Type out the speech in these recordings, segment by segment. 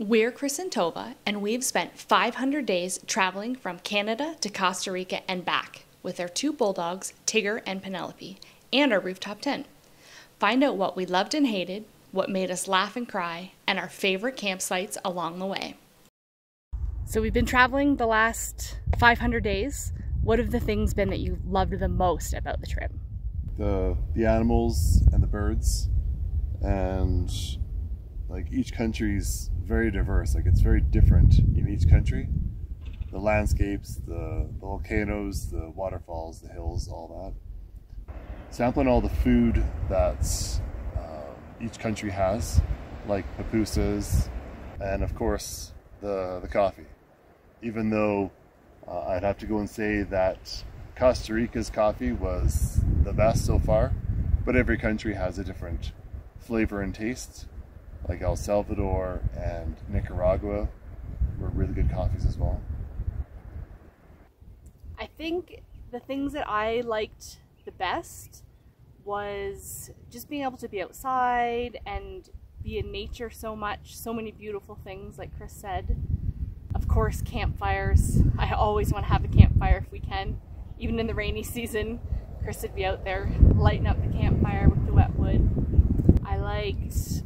We're Chris and Tovah, and we've spent 500 days traveling from Canada to Costa Rica and back with our two bulldogs, Tigger and Penelope, and our rooftop tent. Find out what we loved and hated, what made us laugh and cry, and our favorite campsites along the way. So we've been traveling the last 500 days. What have the things been that you loved the most about the trip? The the animals and the birds, and like each country's very diverse. Like it's very different in each country. The landscapes, the, the volcanoes, the waterfalls, the hills, all that. Sampling all the food that uh, each country has, like pupusas, and of course the the coffee. Even though uh, I'd have to go and say that Costa Rica's coffee was the best so far, but every country has a different flavor and taste like El Salvador and Nicaragua were really good coffees as well. I think the things that I liked the best was just being able to be outside and be in nature so much, so many beautiful things, like Chris said. Of course, campfires. I always want to have a campfire if we can, even in the rainy season. Chris would be out there lighting up the campfire with the wet wood. I liked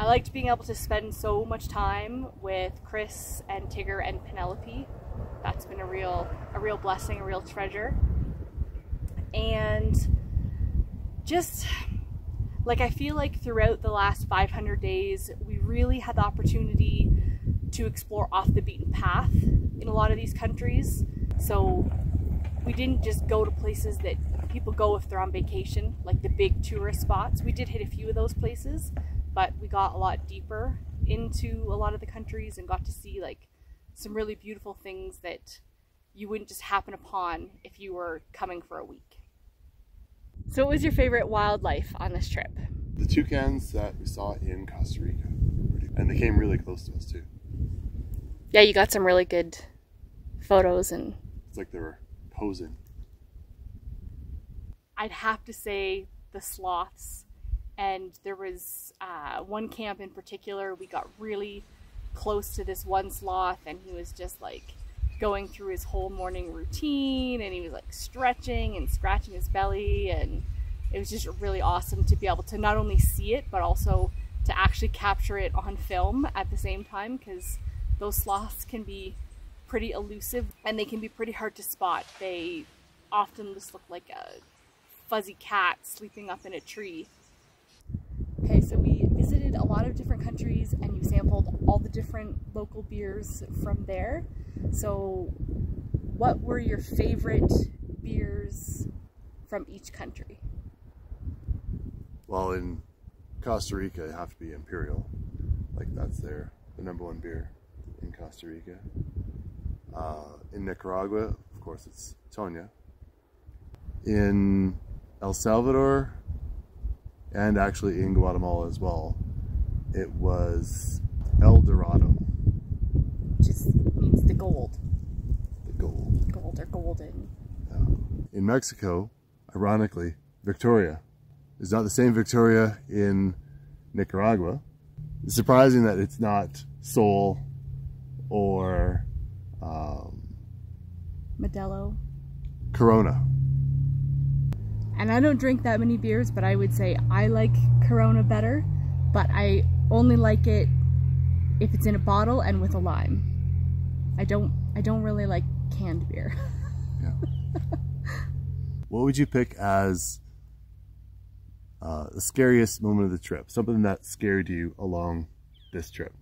I liked being able to spend so much time with Chris and Tigger and Penelope. That's been a real a real blessing, a real treasure. And just like I feel like throughout the last 500 days, we really had the opportunity to explore off the beaten path in a lot of these countries. So we didn't just go to places that people go if they're on vacation, like the big tourist spots. We did hit a few of those places, but we got a lot deeper into a lot of the countries and got to see like some really beautiful things that you wouldn't just happen upon if you were coming for a week. So what was your favorite wildlife on this trip? The toucans that we saw in Costa Rica. And they came really close to us too. Yeah, you got some really good photos and it's like they were posing. I'd have to say the sloths and there was uh, one camp in particular we got really close to this one sloth and he was just like going through his whole morning routine and he was like stretching and scratching his belly and it was just really awesome to be able to not only see it but also to actually capture it on film at the same time because those sloths can be pretty elusive and they can be pretty hard to spot. They often just look like a fuzzy cat sleeping up in a tree visited a lot of different countries and you sampled all the different local beers from there. So what were your favorite beers from each country? Well, in Costa Rica, it have to be Imperial. Like that's their the number one beer in Costa Rica. Uh, in Nicaragua, of course, it's Toña. In El Salvador, and actually in Guatemala as well. It was El Dorado. Which means the gold. The gold. Gold or golden. In Mexico, ironically, Victoria is not the same Victoria in Nicaragua. It's surprising that it's not Sol or um, Modelo. Corona and I don't drink that many beers, but I would say I like Corona better, but I only like it if it's in a bottle and with a lime. I don't I don't really like canned beer. yeah. what would you pick as uh, the scariest moment of the trip? Something that scared you along this trip?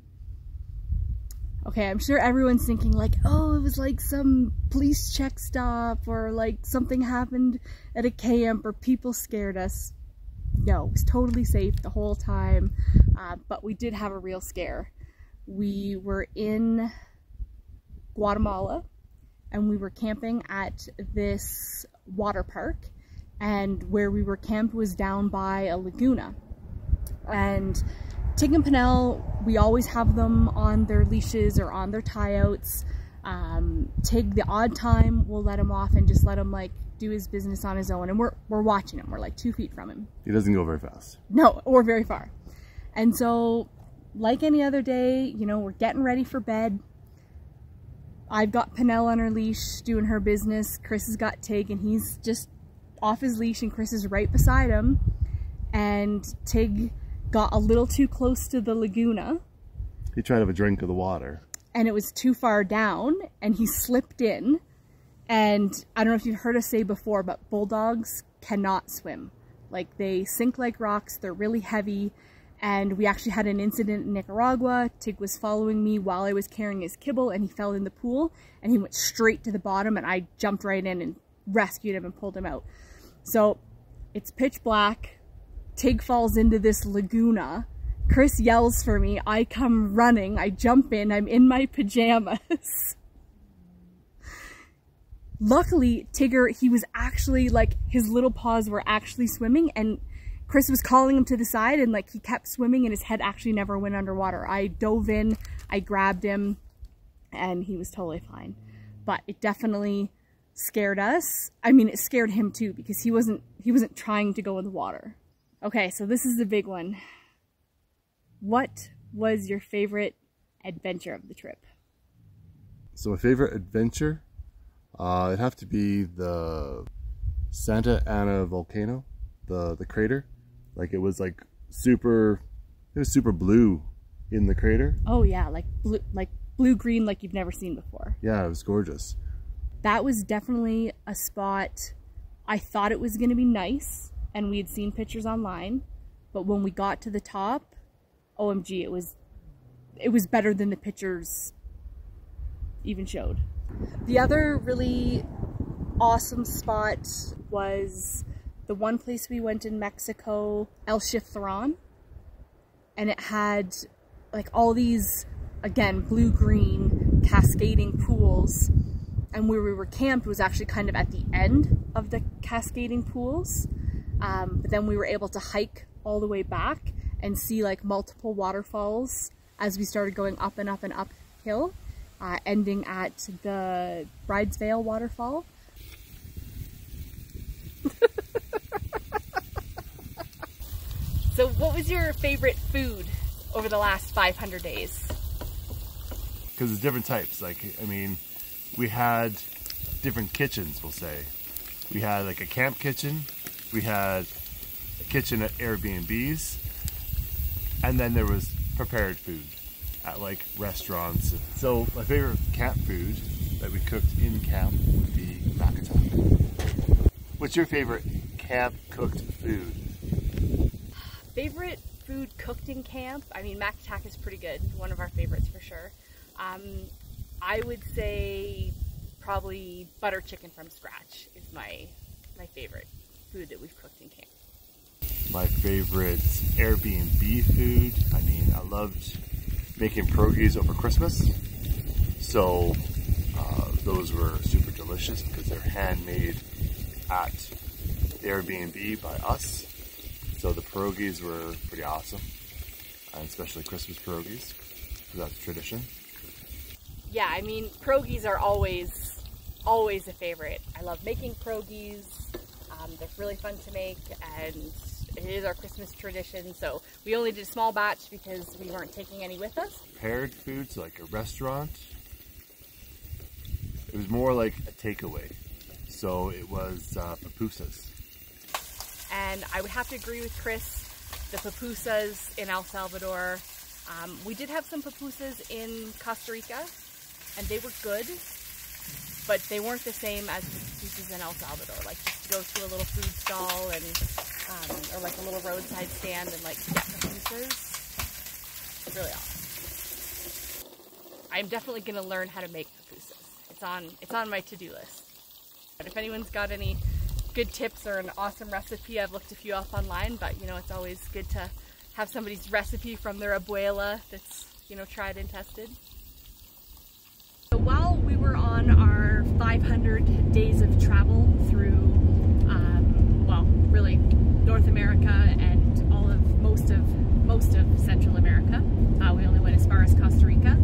okay, I'm sure everyone's thinking like, oh, it was like some police check stop or like something happened at a camp or people scared us. No, it was totally safe the whole time, uh, but we did have a real scare. We were in Guatemala and we were camping at this water park and where we were camped was down by a laguna. And Tig and Penel, we always have them on their leashes or on their tie-outs. Um, Tig, the odd time, we'll let him off and just let him like do his business on his own. And we're, we're watching him. We're like two feet from him. He doesn't go very fast. No, or very far. And so like any other day, you know, we're getting ready for bed. I've got Penel on her leash doing her business. Chris has got Tig and he's just off his leash and Chris is right beside him. And Tig got a little too close to the Laguna. He tried to have a drink of the water. And it was too far down and he slipped in. And I don't know if you've heard us say before, but bulldogs cannot swim. Like they sink like rocks, they're really heavy. And we actually had an incident in Nicaragua. Tig was following me while I was carrying his kibble and he fell in the pool and he went straight to the bottom and I jumped right in and rescued him and pulled him out. So it's pitch black. Tig falls into this laguna. Chris yells for me. I come running. I jump in. I'm in my pajamas. Luckily, Tigger, he was actually like, his little paws were actually swimming and Chris was calling him to the side and like he kept swimming and his head actually never went underwater. I dove in, I grabbed him and he was totally fine. But it definitely scared us. I mean, it scared him too because he wasn't he wasn't trying to go in the water. Okay, so this is the big one. What was your favorite adventure of the trip? So my favorite adventure, uh, it'd have to be the Santa Ana volcano, the the crater. Like it was like super, it was super blue in the crater. Oh yeah, like blue, like blue green, like you've never seen before. Yeah, it was gorgeous. That was definitely a spot. I thought it was going to be nice, and we had seen pictures online, but when we got to the top, OMG, it was, it was better than the pictures even showed. The other really awesome spot was the one place we went in Mexico, El Chiflón, and it had like all these, again, blue-green cascading pools. And where we were camped was actually kind of at the end of the cascading pools. Um, but then we were able to hike all the way back and see like multiple waterfalls as we started going up and up and uphill, uh, ending at the Bridesveil waterfall. So what was your favorite food over the last 500 days? Because there's different types. Like, I mean, we had different kitchens, we'll say. We had like a camp kitchen. We had a kitchen at Airbnbs. And then there was prepared food at like restaurants. So my favorite camp food that we cooked in camp would be macatak. What's your favorite camp cooked food? Favorite food cooked in camp? I mean, macatak is pretty good. One of our favorites for sure. Um, I would say probably butter chicken from scratch is my my favorite food that we've cooked in camp. My favorite Airbnb food. I mean, I loved making pierogies over Christmas. So uh, those were super delicious because they're handmade at Airbnb by us. So the pierogies were pretty awesome, and especially Christmas pierogies, because that's tradition. Yeah, I mean, pierogies are always, always a favorite. I love making pierogies. Um, they're really fun to make, and it is our Christmas tradition. So we only did a small batch because we weren't taking any with us. Prepared foods like a restaurant. It was more like a takeaway. So it was uh, pupusas. And I would have to agree with Chris, the pupusas in El Salvador. Um, we did have some pupusas in Costa Rica, and they were good, but they weren't the same as the pupusas in El Salvador. Like just to go to a little food stall and, um, or like a little roadside stand and like get pupusas, really awesome. I'm definitely gonna learn how to make pupusas. It's on, it's on my to-do list. But if anyone's got any good tips or an awesome recipe. I've looked a few up online, but you know, it's always good to have somebody's recipe from their abuela that's, you know, tried and tested. So while we were on our 500 days of travel through, um, well, really North America and all of most of most of Central America, uh, we only went as far as Costa Rica.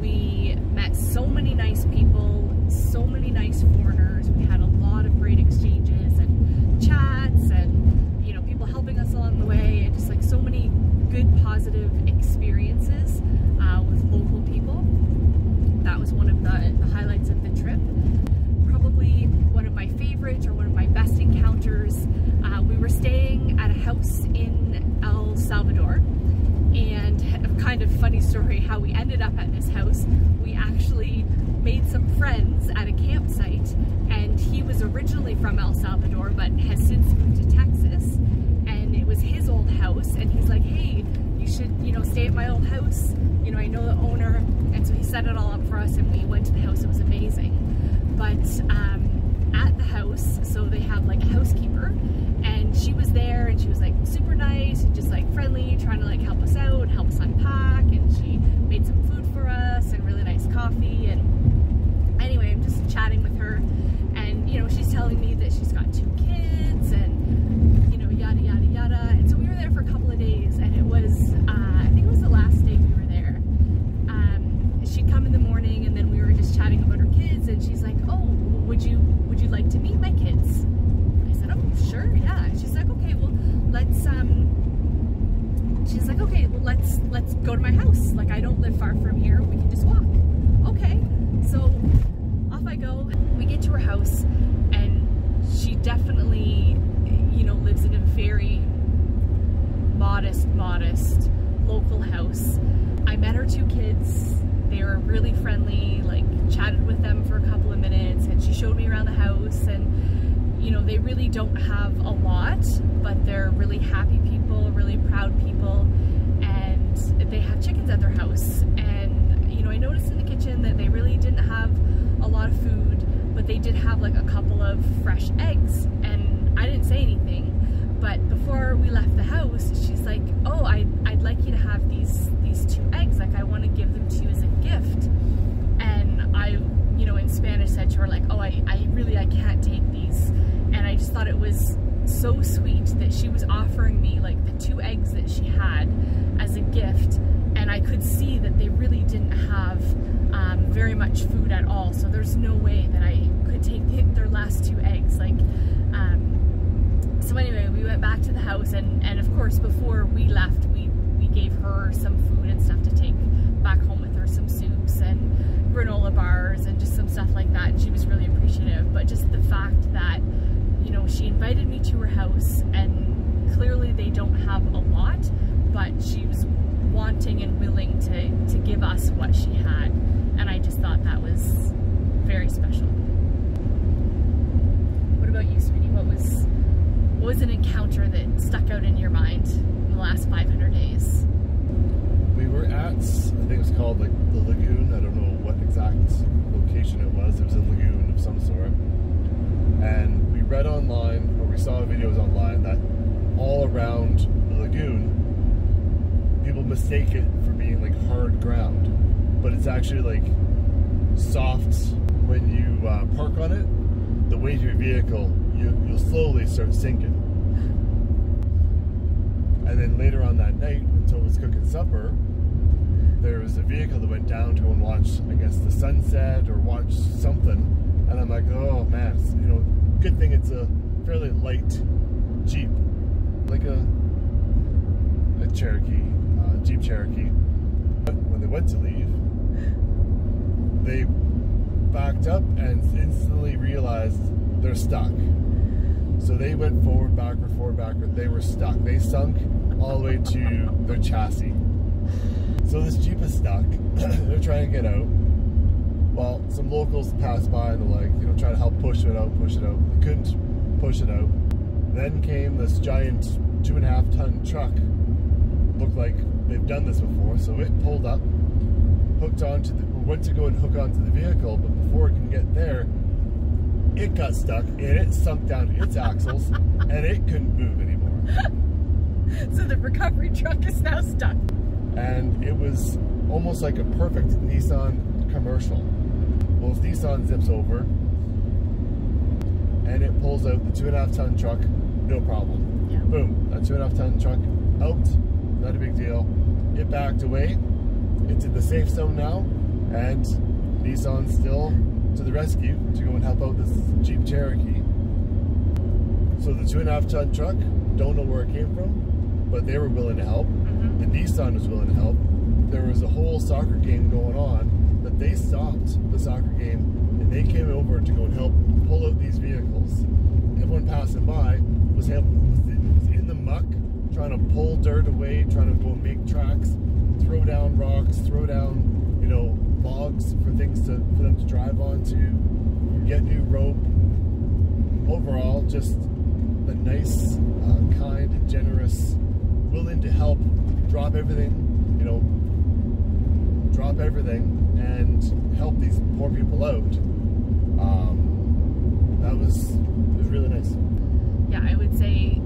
We met so many nice people, so many nice foreigners. We had a lot of great exchanges and chats and you know people helping us along the way and just like so many good positive experiences uh, with local people. That was one of the, the highlights of the trip. Probably one of my favorites or one of my best encounters. House in El Salvador. And a kind of funny story how we ended up at this house. We actually made some friends at a campsite and he was originally from El Salvador but has since moved to Texas. And it was his old house and he's like hey you should you know stay at my old house. You know I know the owner. And so he set it all up for us and we went to the house. It was amazing. But um, at the house so they have like a housekeeper and she was there and she was like super nice and just like friendly trying to like help us out help us unpack and she made some food for us and really nice coffee and anyway, I'm just chatting with her, and you know, she's telling me that she's got two kids, and you know, yada yada yada. And so we were there for a couple of days, and it was, uh, I think it was the last day we were there. Um, she'd come in the morning, and then we were just chatting about her kids, and she's like, "Oh, would you would you like to meet my kids?" I said, "Oh, sure, yeah." She's like, "Okay, well, let's." Um, she's like, "Okay, well, let's let's go to my house. Like, I don't live far from here. We can just walk." Okay, so off I go. We get to her house, and she definitely, you know, lives in a very modest, modest local house. I met her two kids. They were really friendly, like, chatted with them for a couple of minutes, and she showed me around the house. And, you know, they really don't have a lot, but they're really happy people, really proud people, and they have chickens at their house. And, you know, I noticed in the kitchen that they really didn't have a lot of food, but they did have like a couple of fresh eggs. And I didn't say anything, but before we left the house, she's like, "Oh, I I'd like you to have these these two eggs. Like I want to give them to you as a gift." And I, you know, in Spanish said to her like, "Oh, I I really I can't take these." And I just thought it was so sweet that she was offering me like the two eggs that she had as a gift and I could see that they really didn't have um, very much food at all. So there's no way that I could take the, their last two eggs. Like, um, so anyway, we went back to the house, and and of course before we left, we we gave her some food and stuff to take back home with her, some soups and granola bars and just some stuff like that. And she was really appreciative. But just the fact that you know she invited me to her house, and clearly they don't have a lot, but she was wanting and willing to, to give us what she had. And I just thought that was very special. What about you, sweetie? What was what was an encounter that stuck out in your mind in the last 500 days? We were at, I think it was called like the lagoon. I don't know what exact location it was. It was a lagoon of some sort. And read online, or we saw videos online, that all around the lagoon, people mistake it for being like hard ground, but it's actually like soft. When you uh, park on it, the weight of your vehicle, you, you'll slowly start sinking. And then later on that night, when Todd was cooking supper, there was a vehicle that went down to and watch, I guess, the sunset or watch something. And I'm like, oh man, you know, good thing it's a fairly light Jeep, like a a Cherokee, uh, Jeep Cherokee. But when they went to leave, they backed up and instantly realized they're stuck. So they went forward, backward, forward, backward. They were stuck. They sunk all the way to their chassis. So this Jeep is stuck. they're trying to get out. Well, some locals pass by and they're like, you know, trying to help push it out, push it out. Couldn't push it out. Then came this giant two and a half ton truck. Looked like they've done this before, so it pulled up, hooked onto the, went to go and hook onto the vehicle, but before it can get there, it got stuck and it sunk down to its axles and it couldn't move anymore. So the recovery truck is now stuck. and it was almost like a perfect Nissan commercial. Well, if Nissan zips over and it pulls out the two and a half ton truck, no problem. Yeah. Boom, that two and a half ton truck out, not a big deal. It backed away, it's in the safe zone now, and Nissan's still to the rescue to go and help out this Jeep Cherokee. So the two and a half ton truck, don't know where it came from, but they were willing to help. Mhm. The Nissan was willing to help. There was a whole soccer game going on that they stopped the soccer game and they came over to go and help pull out these vehicles. Everyone passing by was, in- the muck trying to pull dirt away, trying to go make tracks, throw down rocks, throw down, you know, logs for things to for them to drive onto, get new rope. Overall, just a nice, uh, kind, generous, willing to help, drop everything, you know, drop everything and help these poor people out. Um, that was it was really nice. Yeah, I would say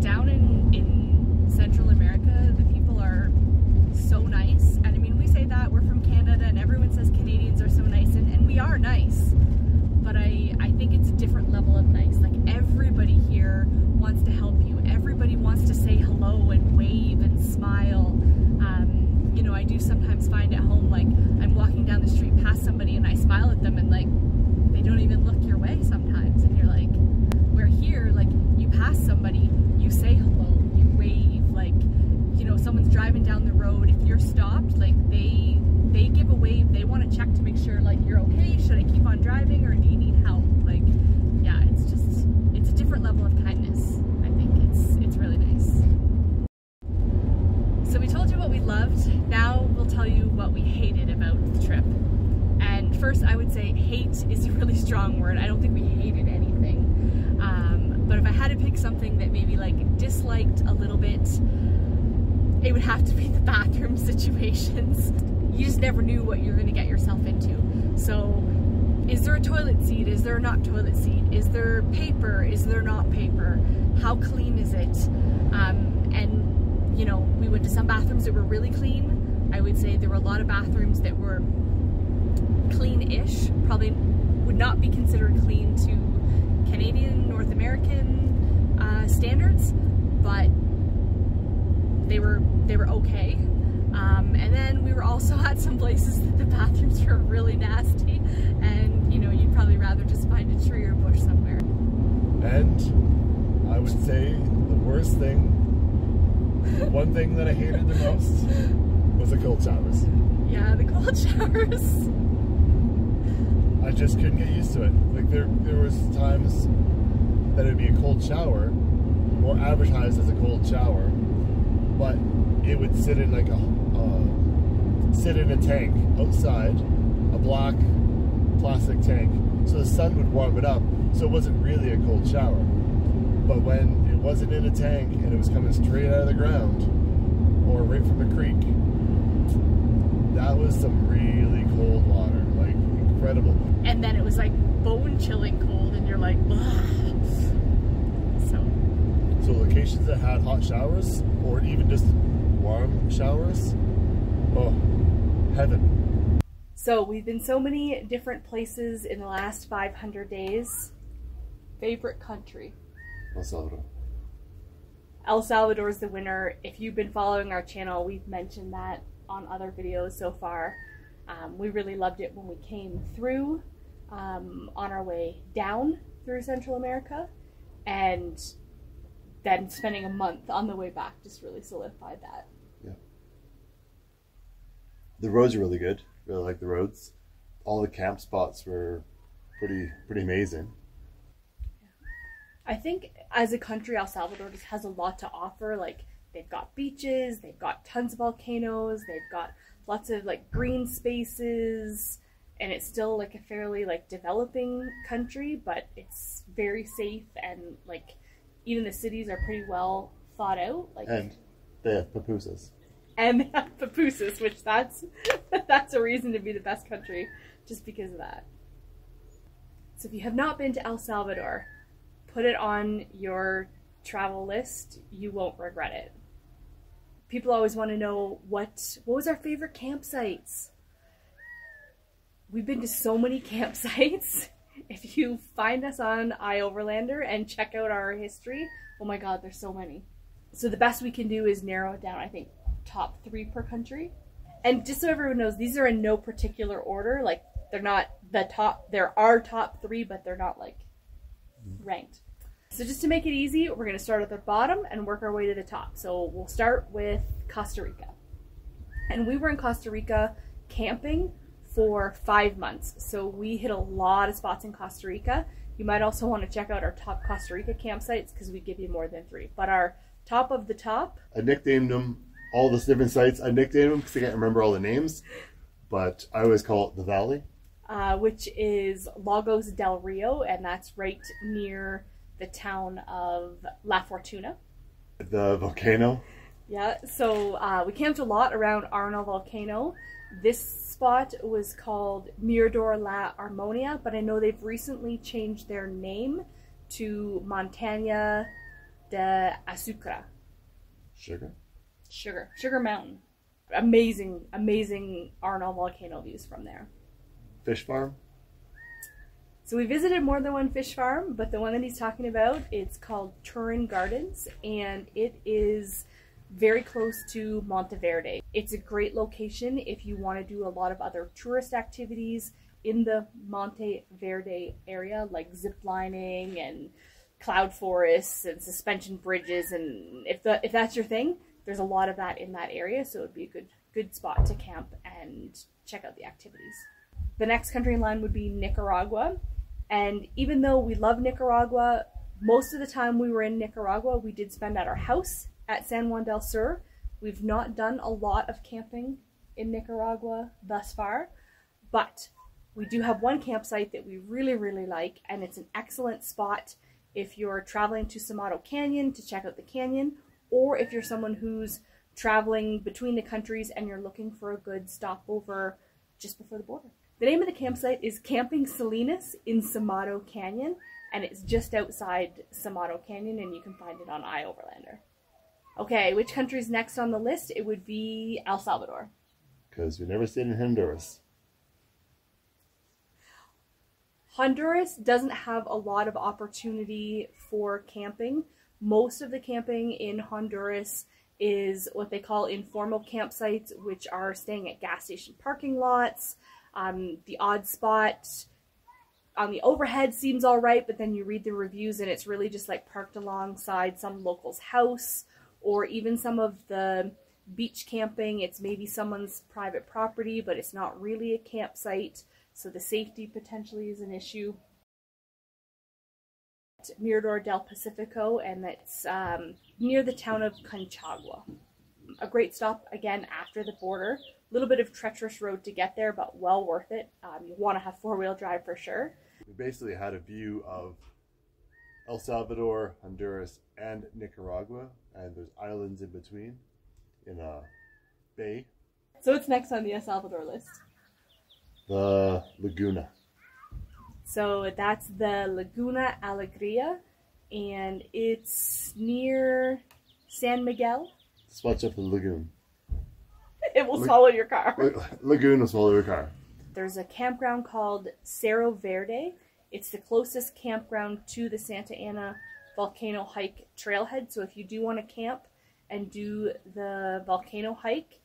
down in, in Central America, the people are so nice. And I mean, we say that we're from Canada and everyone says Canadians are so nice, and, and we are nice. But I, I think it's a different level of nice. Like everybody here wants to help you, everybody wants to say hello and wave and smile. Um, you know, I do sometimes find at home, like I'm walking down the street past somebody and I smile at them and like they don't even look your way sometimes. And you're like, where here, like you pass somebody, you say hello, you wave, like you know, someone's driving down the road. If you're stopped, like they they give a wave. They want to check to make sure like you're okay. Should I keep on driving or do you need help? Like, yeah, it's just it's a different level of kindness. I think it's it's really nice. So we told you what we loved. Now we'll tell you what we hated about the trip. And first, I would say hate is a really strong word. I don't think we hated anything. But if I had to pick something that maybe like disliked a little bit, it would have to be the bathroom situations. You just never knew what you're going to get yourself into. So, is there a toilet seat? Is there not toilet seat? Is there paper? Is there not paper? How clean is it? Um, and you know, we went to some bathrooms that were really clean. I would say there were a lot of bathrooms that were clean-ish. Probably would not be considered clean to North American uh, standards, but they were they were okay. Um, and then we were also at some places that the bathrooms were really nasty, and you know you'd probably rather just find a tree or bush somewhere. And I would say the worst thing, the one thing that I hated the most was the cold showers. Yeah, the cold showers. I just couldn't get used to it. Like there, there was times that it'd be a cold shower, or advertised as a cold shower, but it would sit in like a, uh, sit in a tank outside, a black plastic tank, so the sun would warm it up. So it wasn't really a cold shower. But when it wasn't in a tank and it was coming straight out of the ground, or right from the creek, that was some really cold water, like incredible. And then it was like bone chilling cold, and you're like, Ugh. So So locations that had hot showers or even just warm showers, oh, heaven. So we've been so many different places in the last 500 days. Favorite country? El Salvador. El Salvador is the winner. If you've been following our channel, we've mentioned that on other videos so far. Um, we really loved it when we came through um, on our way down through Central America, and then spending a month on the way back just really solidified that. Yeah. The roads are really good. Really like the roads. All the camp spots were pretty pretty amazing. I think as a country, El Salvador just has a lot to offer. Like they've got beaches, they've got tons of volcanoes, they've got lots of like green spaces, and it's still like a fairly like developing country, but it's very safe and like even the cities are pretty well thought out. Like And they have pupusas. and they have pupusas, which that's that's a reason to be the best country just because of that. So if you have not been to El Salvador, put it on your travel list. You won't regret it. People always want to know what what was our favorite campsites. We've been to so many campsites. If you find us on iOverlander and check out our history, oh my god, there's so many. So the best we can do is narrow it down, I think, top three per country. And just so everyone knows, these are in no particular order. Like they're not the top. There are top three, but they're not like mm-hmm. ranked. So just to make it easy, we're going to start at the bottom and work our way to the top. So we'll start with Costa Rica. And we were in Costa Rica camping for five months. So we hit a lot of spots in Costa Rica. You might also want to check out our top Costa Rica campsites because we give you more than three. But our top of the top. I nicknamed them all the different sites. I nicknamed them because I can't remember all the names, but I always call it the Valley. Uh, which is Lagos del Rio, and that's right near the town of La Fortuna. The volcano. Yeah, so uh, we camped a lot around Arenal volcano. This spot was called Mirador La Armonia, but I know they've recently changed their name to Montaña de Azucara. Sugar. Sugar. Sugar Mountain. Amazing, amazing Arenal volcano views from there. Fish farm. So we visited more than one fish farm, but the one that he's talking about, it's called Turin Gardens, and it is very close to Monteverde. It's a great location if you want to do a lot of other tourist activities in the Monteverde area, like zip lining and cloud forests and suspension bridges. And if the if that's your thing, there's a lot of that in that area, so it'd be a good good spot to camp and check out the activities. The next country in line would be Nicaragua. And even though we love Nicaragua, most of the time we were in Nicaragua, we did spend at our house at San Juan del Sur. We've not done a lot of camping in Nicaragua thus far, but we do have one campsite that we really, really like, and it's an excellent spot if you're traveling to Somoto Canyon to check out the canyon, or if you're someone who's traveling between the countries and you're looking for a good stopover just before the border. The name of the campsite is Camping Salinas in Somoto Canyon, and it's just outside Somoto Canyon, and you can find it on iOverlander. Okay, which country's next on the list? It would be El Salvador. Because we never stayed in Honduras. Honduras doesn't have a lot of opportunity for camping. Most of the camping in Honduras is what they call informal campsites, which are staying at gas station parking lots. Um, the odd spot on the overhead seems all right, but then you read the reviews and it's really just like parked alongside some local's house or even some of the beach camping. It's maybe someone's private property, but it's not really a campsite, so the safety potentially is an issue. Mirador del Pacifico, and that's um, near the town of Conchagua. A great stop again after the border. A little bit of treacherous road to get there, but well worth it. Um, you want to have four wheel drive for sure. We basically had a view of El Salvador, Honduras, and Nicaragua, and there's islands in between in a bay. So what's next on the El Salvador list? The Laguna. So that's the Laguna Alegria, and it's near San Miguel. Just watch out for the lagoon. It will Lag- swallow your car. La- lagoon will swallow your car. There's a campground called Cerro Verde. It's the closest campground to the Santa Ana volcano hike trailhead. So if you do want to camp and do the volcano hike,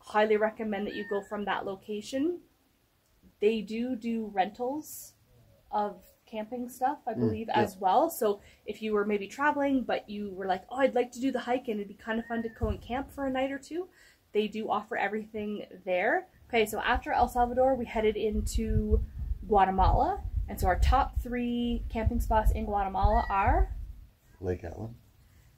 highly recommend that you go from that location. They do do rentals of camping stuff, I mm, believe, yeah. as well. So if you were maybe traveling, but you were like, oh, I'd like to do the hike and it'd be kind of fun to go and camp for a night or two, they do offer everything there. Okay, so after El Salvador, we headed into Guatemala. And so our top three camping spots in Guatemala are Lake Atlan.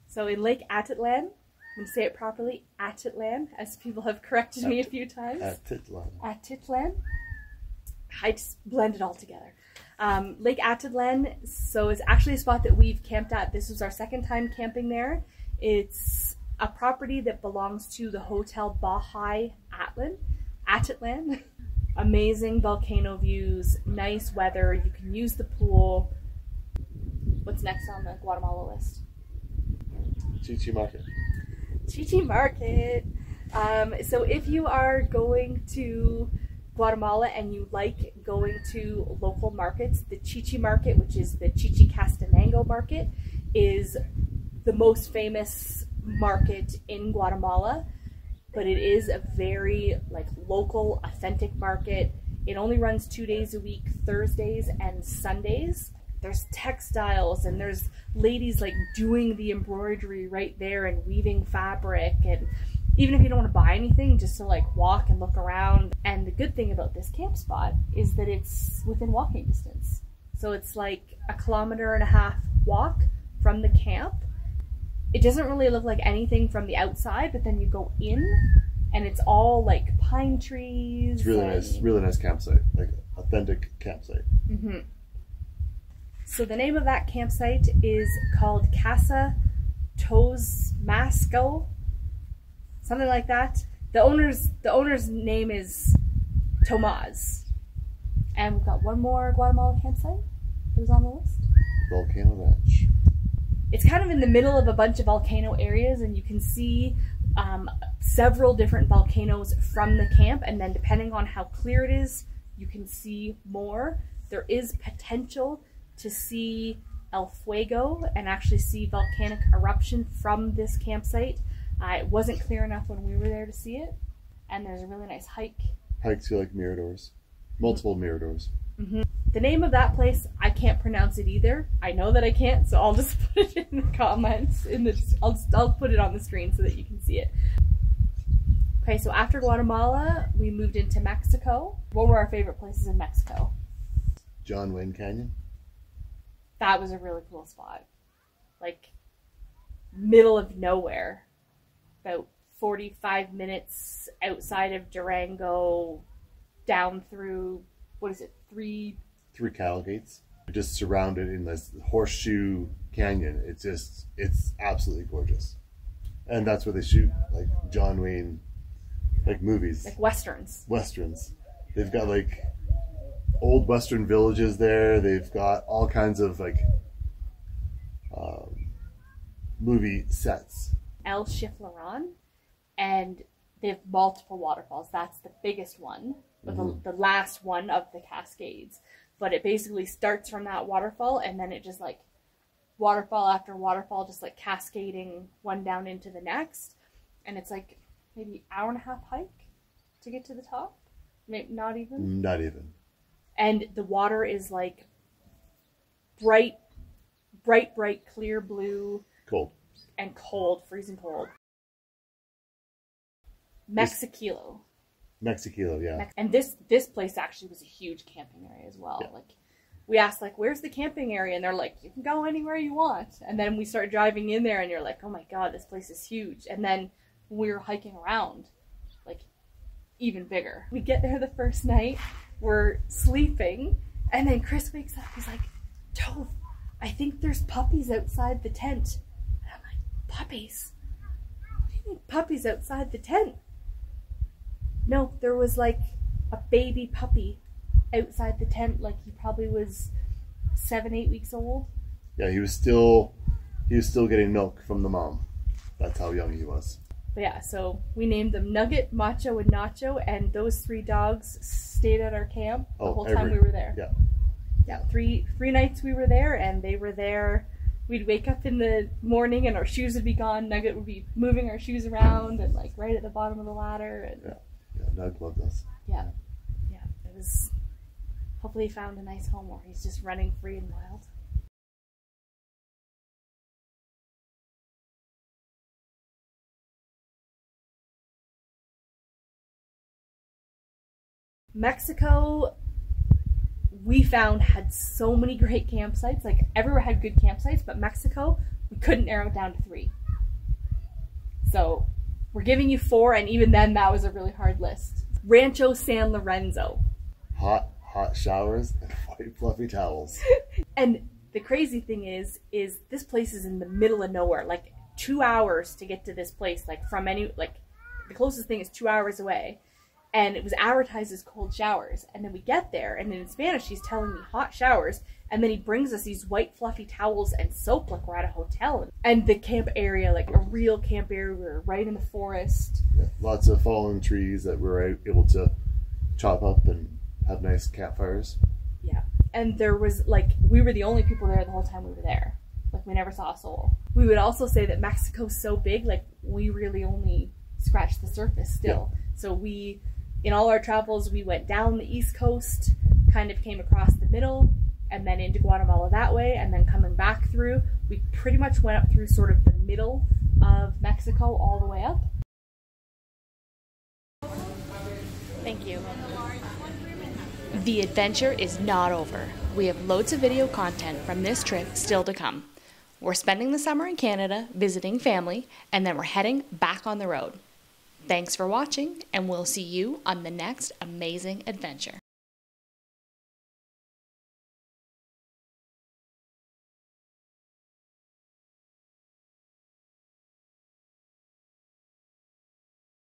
so in Lake Atitlan, I'm going to say it properly, Atitlan, as people have corrected me a few times. Atitlan. Atitlan. I just blend it all together. Um, Lake Atitlan, so it's actually a spot that we've camped at. This was our second time camping there. It's a property that belongs to the Hotel Bahai Atlan, Atitlan. Amazing volcano views, nice weather. You can use the pool. What's next on the Guatemala list? Chichi Market. Chichi Market. Um, so if you are going to Guatemala and you like going to local markets, the Chichi Market, which is the Chichicastenango Market, is the most famous market in Guatemala. But it is a very like local, authentic market. It only runs two days a week, Thursdays and Sundays. there's textiles and there's ladies like doing the embroidery right there and weaving fabric and even if you don't want to buy anything just to like walk and look around and the good thing about this camp spot is that it's within walking distance so it's like a kilometer and a half walk from the camp it doesn't really look like anything from the outside but then you go in and it's all like pine trees It's really and- nice, really nice campsite, like authentic campsite. Mm-hmm. So the name of that campsite is called Casa Tosmasco, something like that. The owner's the owner's name is Tomas, and we've got one more Guatemala campsite that was on the list. Volcano Ranch. It's kind of in the middle of a bunch of volcano areas, and you can see um, several different volcanoes from the camp. And then, depending on how clear it is, you can see more. There is potential to see El Fuego and actually see volcanic eruption from this campsite. Uh, it wasn't clear enough when we were there to see it, and there's a really nice hike. Hikes feel like miradors, multiple miradors. The name of that place, I can't pronounce it either. I know that I can't, so I'll just put it in the comments. In the, I'll, I'll put it on the screen so that you can see it. Okay, so after Guatemala, we moved into Mexico. What were our favorite places in Mexico? John Wayne Canyon. That was a really cool spot. Like, middle of nowhere. About 45 minutes outside of Durango, down through, what is it, three Three cattle gates. Just surrounded in this horseshoe canyon. It's just, it's absolutely gorgeous. And that's where they shoot like John Wayne, like movies, like westerns. westerns. They've got like old western villages there. They've got all kinds of like um, movie sets. El Chiflón, and they have multiple waterfalls. That's the biggest one, but Mhm. the, the last one of the Cascades. But it basically starts from that waterfall, and then it just like waterfall after waterfall, just like cascading one down into the next, and it's like maybe hour and a half hike to get to the top, maybe not even. Not even. And the water is like bright, bright, bright, clear blue Cold. and cold, freezing cold. Mexiquillo. Mexiquillo, yeah. Mex- and this this place actually was a huge camping area as well. Yeah. Like we asked like where's the camping area and they're like you can go anywhere you want. And then we start driving in there and you're like, "Oh my god, this place is huge." And then we were hiking around, like even bigger. We get there the first night, we're sleeping, and then Chris wakes up. He's like, "Tove, I think there's puppies outside the tent." And I'm like, "Puppies? What do you mean puppies outside the tent?" No, there was like a baby puppy outside the tent, like he probably was seven, eight weeks old. Yeah, he was still he was still getting milk from the mom. That's how young he was. But yeah, so we named them Nugget, Macho, and Nacho, and those three dogs stayed at our camp the Oh, whole time every- we were there. yeah. Yeah, three three nights we were there, and they were there. We'd wake up in the morning, and our shoes would be gone. Nugget would be moving our shoes around, and like right at the bottom of the ladder, and Yeah. Yeah, Doug loved us. yeah, yeah, it was. Hopefully, he found a nice home where he's just running free and wild. Mexico, we found had so many great campsites. Like everywhere had good campsites, but Mexico, we couldn't narrow it down to three. So we're giving you four, and even then, that was a really hard list. Rancho San Lorenzo. Hot, hot showers and white fluffy towels. And the crazy thing is, is this place is in the middle of nowhere. Like two hours to get to this place. Like from any, like the closest thing is two hours away. And it was advertised as cold showers. And then we get there, and in Spanish, she's telling me hot showers. And then he brings us these white fluffy towels and soap like we're at a hotel. And the camp area, like a real camp area, we were right in the forest. Yeah, lots of fallen trees that we were able to chop up and have nice campfires. Yeah. And there was like we were the only people there the whole time we were there. Like we never saw a soul. We would also say that Mexico's so big, like we really only scratched the surface still. So we in all our travels we went down the east coast, kind of came across the middle, and then into Guatemala that way, and then coming back through. We pretty much went up through sort of the middle of Mexico all the way up. Thank you. The adventure is not over. We have loads of video content from this trip still to come. We're spending the summer in Canada visiting family, and then we're heading back on the road. Thanks for watching, and we'll see you on the next amazing adventure.